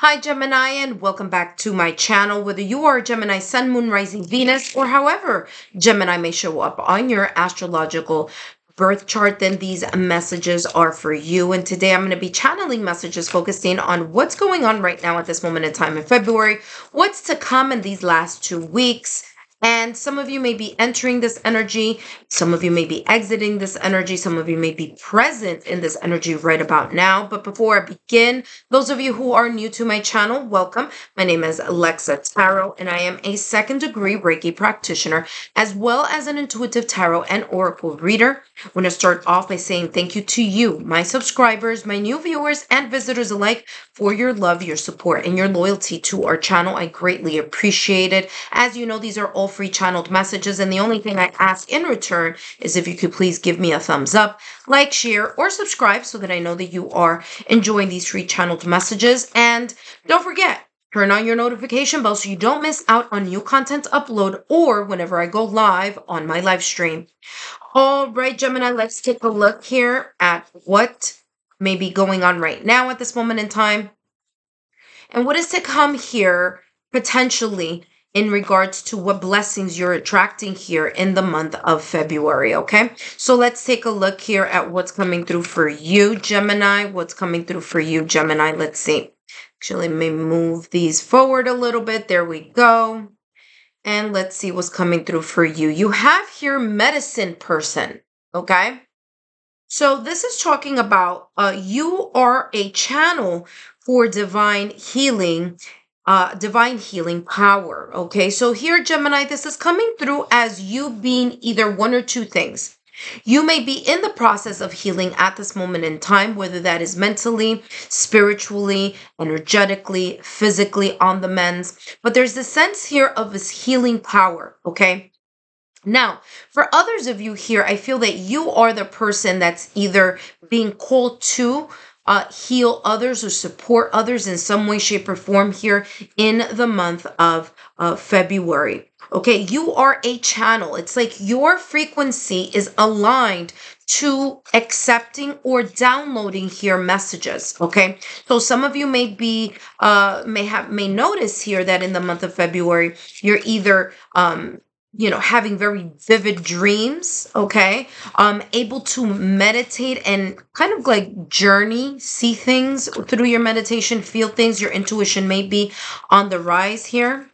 Hi, Gemini, and welcome back to my channel. Whether you are Gemini Sun, Moon, Rising, Venus, or however Gemini may show up on your astrological birth chart, then these messages are for you. And today I'm going to be channeling messages focusing on what's going on right now at this moment in time in February, what's to come in these last two weeks and some of you may be entering this energy. Some of you may be exiting this energy. Some of you may be present in this energy right about now. But before I begin, those of you who are new to my channel, welcome. My name is Lexa Tarot, and I am a second degree Reiki practitioner, as well as an intuitive tarot and oracle reader. I want to start off by saying thank you to you, my subscribers, my new viewers, and visitors alike for your love, your support, and your loyalty to our channel. I greatly appreciate it. As you know, these are all all free channeled messages. And the only thing I ask in return is if you could please give me a thumbs up, like, share, or subscribe so that I know that you are enjoying these free channeled messages. And don't forget, Turn on your notification bell so you don't miss out on new content upload or whenever I go live on my live stream. All right, Gemini, let's take a look here at what may be going on right now at this moment in time. And what is to come here potentially in regards to what blessings you're attracting here in the month of February, okay? So let's take a look here at what's coming through for you, Gemini. What's coming through for you, Gemini? Let's see. Actually, let me move these forward a little bit. There we go. And let's see what's coming through for you. You have here medicine person, okay? So this is talking about uh, you are a channel for divine healing uh, divine healing power. Okay, so here, Gemini, this is coming through as you being either one or two things. You may be in the process of healing at this moment in time, whether that is mentally, spiritually, energetically, physically on the mends. But there's the sense here of this healing power, okay? Now, for others of you here, I feel that you are the person that's either being called to uh, heal others or support others in some way, shape, or form here in the month of uh, February. Okay, you are a channel. It's like your frequency is aligned to accepting or downloading here messages okay so some of you may be uh may have may notice here that in the month of february you're either um you know having very vivid dreams okay? Um able to meditate and kind of like journey see things through your meditation feel things your intuition may be on the rise here.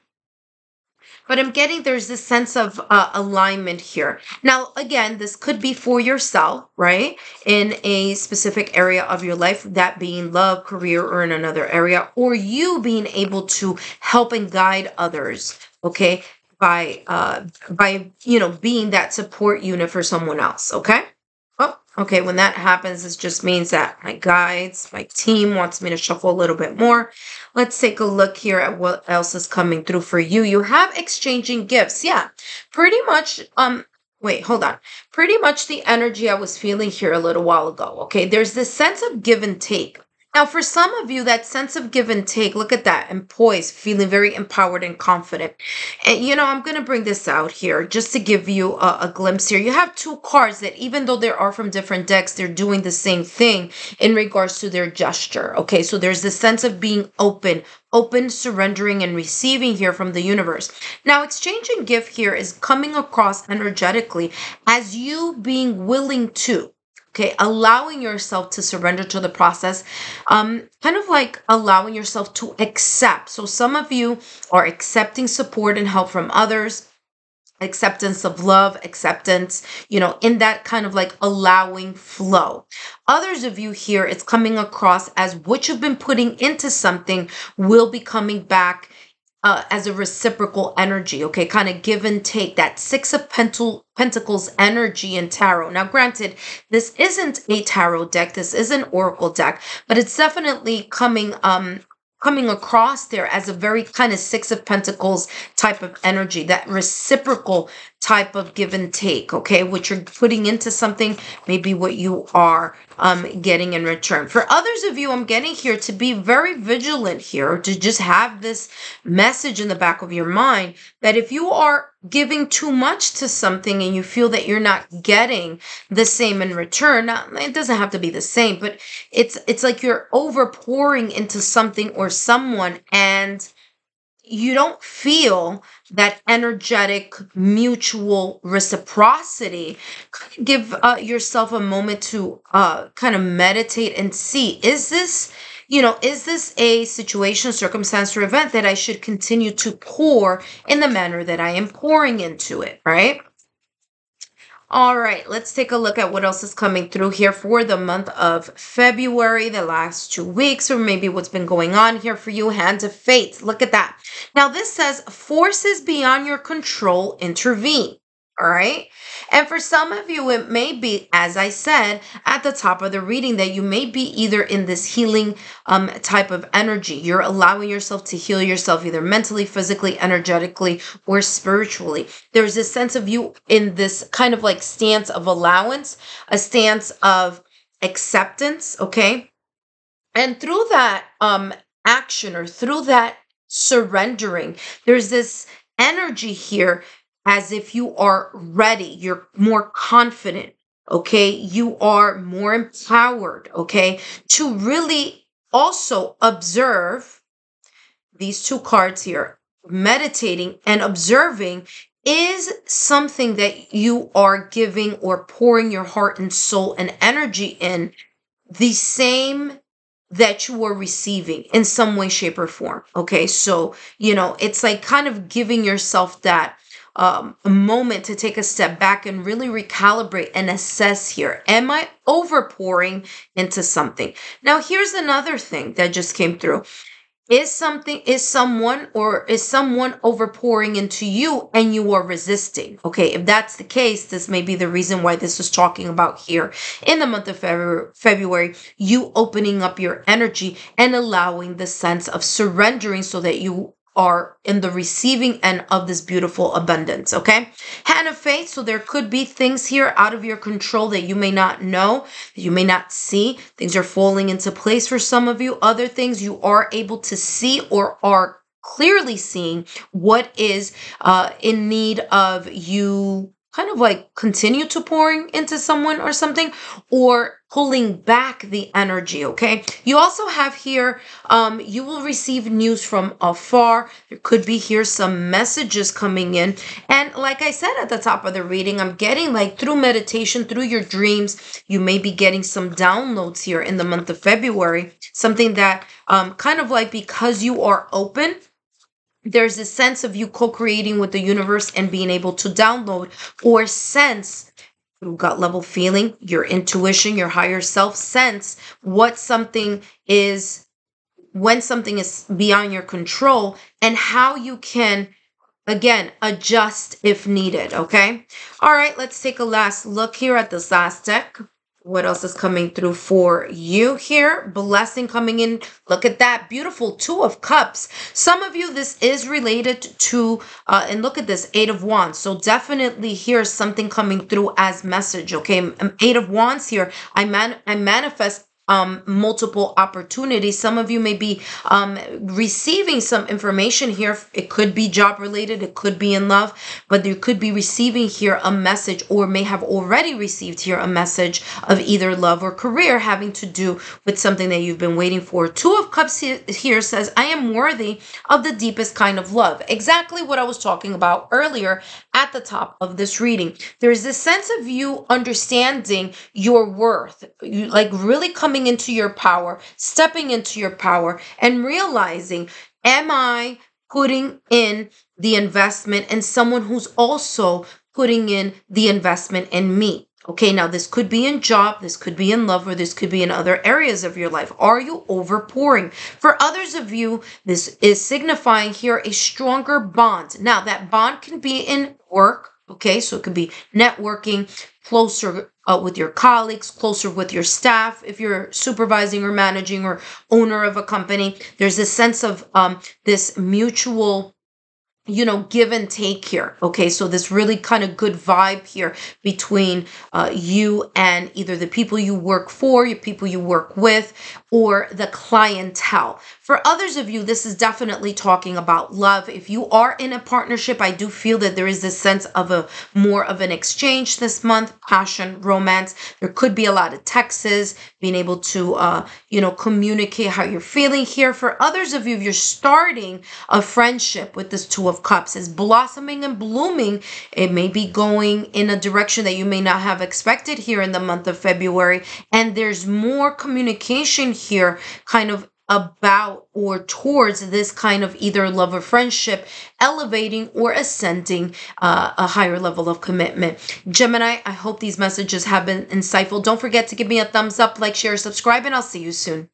But i'm getting there's this sense of uh, alignment here. Now again this could be for yourself right? In a specific area of your life that being love career or in another area or you being able to help and guide others okay by uh by you know being that support unit for someone else okay? Oh okay when that happens this just means that my guides my team wants me to shuffle a little bit more. Let's take a look here at what else is coming through for you. You have exchanging gifts yeah. Pretty much um wait hold on. Pretty much the energy i was feeling here a little while ago okay? There's this sense of give and take now, for some of you, that sense of give and take, look at that, and poise, feeling very empowered and confident. And, you know, I'm going to bring this out here just to give you a, a, glimpse here. You have two cards that, even though they are from different decks, they're doing the same thing in regards to their gesture. Okay, so there's this sense of being open, open, surrendering, and receiving here from the universe. Now, exchanging gift here is coming across energetically as you being willing to okay allowing yourself to surrender to the process um kind of like allowing yourself to accept. So some of you are accepting support and help from others acceptance of love acceptance you know in that kind of like allowing flow. Others of you here it's coming across as what you've been putting into something will be coming back uh, as a reciprocal energy, okay, kind of give and take that six of pentacles energy in tarot. Now, granted, this isn't a tarot deck, this is an oracle deck, but it's definitely coming um coming across there as a very kind of six of pentacles type of energy that reciprocal type of give and take, okay? What you're putting into something, maybe what you are um, getting in return. For others of you, I'm getting here to be very vigilant here, to just have this message in the back of your mind that if you are giving too much to something and you feel that you're not getting the same in return, it doesn't have to be the same, but it's it's like you're over pouring into something or someone and you don't feel that energetic mutual reciprocity. Give uh, yourself a moment to uh, kind of meditate and see is this you know is this a situation circumstance or event that i should continue to pour in the manner that i am pouring into it right all right, let's take a look at what else is coming through here for the month of February, the last two weeks, or maybe what's been going on here for you. Hands of fate. Look at that. Now, this says forces beyond your control intervene. All right. And for some of you, it may be, as I said at the top of the reading, that you may be either in this healing um, type of energy. You're allowing yourself to heal yourself either mentally, physically, energetically, or spiritually. There's a sense of you in this kind of like stance of allowance, a stance of acceptance. Okay. And through that um, action or through that surrendering, there's this energy here as if you are ready, you're more confident, okay? You are more empowered, okay? To really also observe these two cards here, meditating and observing is something that you are giving or pouring your heart and soul and energy in the same that you are receiving in some way shape or form okay so you know it's like kind of giving yourself that um, a moment to take a step back and really recalibrate and assess here. Am I overpouring into something? Now, here's another thing that just came through. Is something, is someone or is someone overpouring into you and you are resisting? Okay, if that's the case, this may be the reason why this is talking about here in the month of February, you opening up your energy and allowing the sense of surrendering so that you are in the receiving end of this beautiful abundance, okay? Hand of faith, so there could be things here out of your control that you may not know, that you may not see. Things are falling into place for some of you. Other things you are able to see or are clearly seeing what is uh, in need of you kind of like continue to pouring into someone or something or pulling back the energy okay? You also have here um you will receive news from afar. There could be here some messages coming in. And like i said at the top of the reading i'm getting like through meditation through your dreams you may be getting some downloads here in the month of february. Something that um kind of like because you are open there's a sense of you co-creating with the universe and being able to download or sense through gut level feeling your intuition your higher self sense what something is when something is beyond your control and how you can again adjust if needed okay? All right let's take a last look here at this last deck what else is coming through for you here? Blessing coming in. Look at that beautiful Two of Cups. Some of you, this is related to, uh, and look at this Eight of Wands. So definitely here's something coming through as message. Okay, Eight of Wands here. I man, I manifest um, multiple opportunities. Some of you may be um, receiving some information here. It could be job related, it could be in love, but you could be receiving here a message or may have already received here a message of either love or career having to do with something that you've been waiting for. Two of Cups here says, I am worthy of the deepest kind of love. Exactly what I was talking about earlier at the top of this reading. There is this sense of you understanding your worth, you like really coming into your power, stepping into your power, and realizing, am I putting in the investment and someone who's also putting in the investment in me? Okay, now this could be in job, this could be in love, or this could be in other areas of your life. Are you overpouring? For others of you, this is signifying here a stronger bond. Now, that bond can be in work, okay, so it could be networking, closer uh, with your colleagues, closer with your staff. If you're supervising or managing or owner of a company, there's a sense of um, this mutual you know give and take here okay? So this really kind of good vibe here between uh, you and either the people you work for your people you work with or the clientele. For others of you this is definitely talking about love. If you are in a partnership i do feel that there is this sense of a more of an exchange this month passion romance. There could be a lot of texts being able to uh, you know communicate how you're feeling here. For others of you if you're starting a friendship with this two of Cups is blossoming and blooming. It may be going in a direction that you may not have expected here in the month of February. And there's more communication here, kind of about or towards this kind of either love or friendship elevating or ascending uh, a higher level of commitment gemini i hope these messages have been insightful don't forget to give me a thumbs up like share subscribe and i'll see you soon